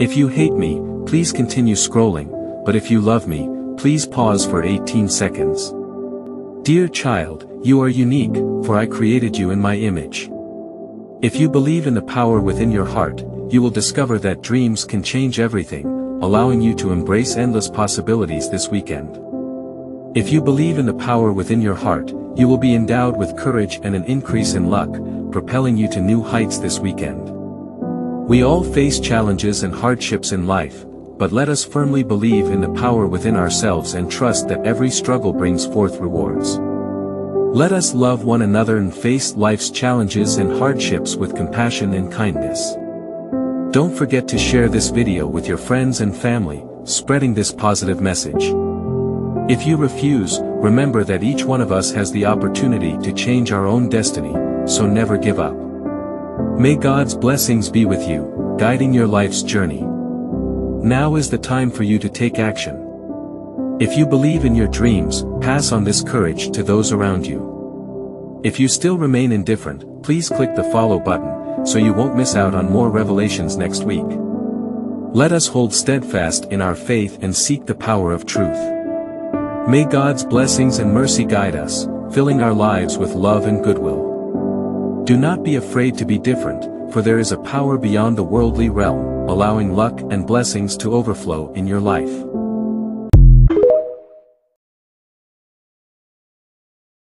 If you hate me, please continue scrolling, but if you love me, please pause for 18 seconds. Dear child, you are unique, for I created you in my image. If you believe in the power within your heart, you will discover that dreams can change everything, allowing you to embrace endless possibilities this weekend. If you believe in the power within your heart, you will be endowed with courage and an increase in luck, propelling you to new heights this weekend. We all face challenges and hardships in life, but let us firmly believe in the power within ourselves and trust that every struggle brings forth rewards. Let us love one another and face life's challenges and hardships with compassion and kindness. Don't forget to share this video with your friends and family, spreading this positive message. If you refuse, remember that each one of us has the opportunity to change our own destiny, so never give up. May God's blessings be with you, guiding your life's journey. Now is the time for you to take action. If you believe in your dreams, pass on this courage to those around you. If you still remain indifferent, please click the follow button, so you won't miss out on more revelations next week. Let us hold steadfast in our faith and seek the power of truth. May God's blessings and mercy guide us, filling our lives with love and goodwill. Do not be afraid to be different, for there is a power beyond the worldly realm, allowing luck and blessings to overflow in your life.